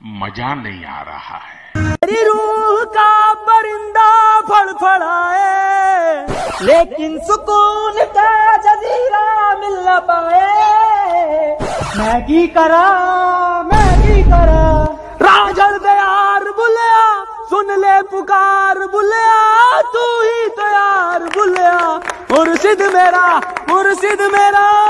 मज़ा नहीं आ रहा है। मेरी रूह का परिंदा फड़फड़ाए, लेकिन सुकून का जजीरा मिल न पाए। मैगी करा मैगी करा राजल दयार बुलिया, सुन ले पुकार बुलिया, तू ही तैयार बुलिया। मुर्शिद मेरा मुर्शिद मेरा।